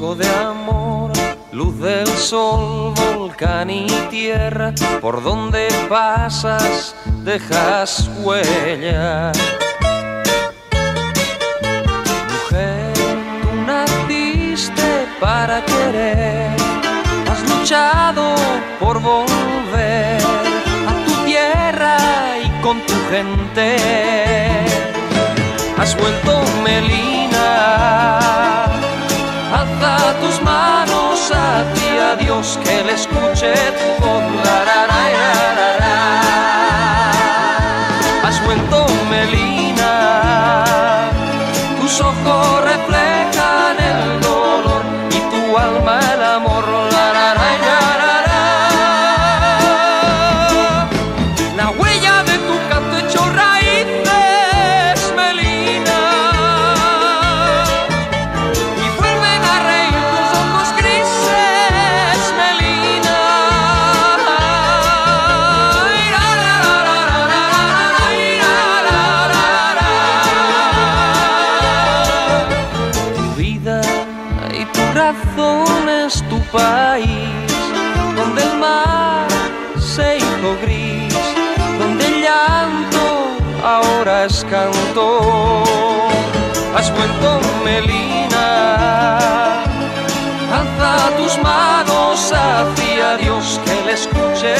De amor, luz del sol, volcán y tierra, por donde pasas dejas huella. Mujer, tú naciste para querer, has luchado por volver a tu tierra y con tu gente. Has vuelto Melina a ti, a Dios, que le escuche tu voz. La, la, la, Has vuelto Melina, tus ojos reflejan el dolor y tu alma corazón es tu país, donde el mar se hizo gris, donde el llanto ahora es canto. Has vuelto Melina, alza tus manos hacia Dios que le escuche